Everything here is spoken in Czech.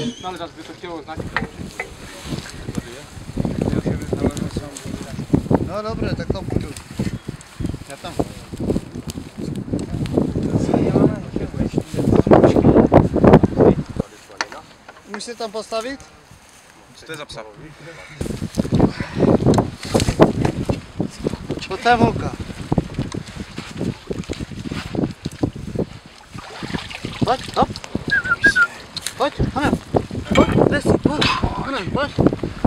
No ale zase by to chtělo označit. No dobré, tak to budu. Já tam. Můžeš se tam postavit? Co to je za psa? To tam holka. Pojď, hop. Pojď, Hanan. Pojď, desi, pojď. Hanan, pojď.